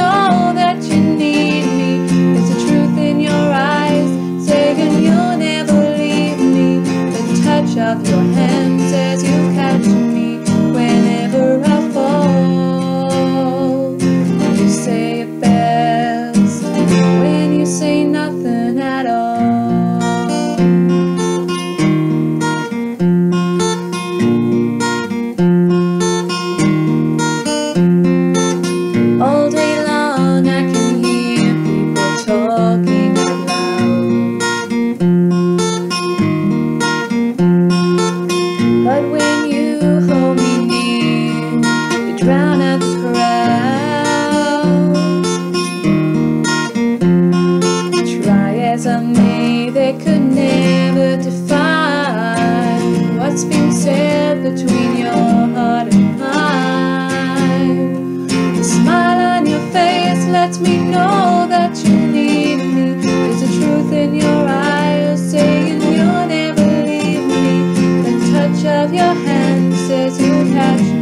know could never define what's been said between your heart and mine. The smile on your face lets me know that you need me. There's a truth in your eyes saying you'll never leave me. The touch of your hand says you'll catch me.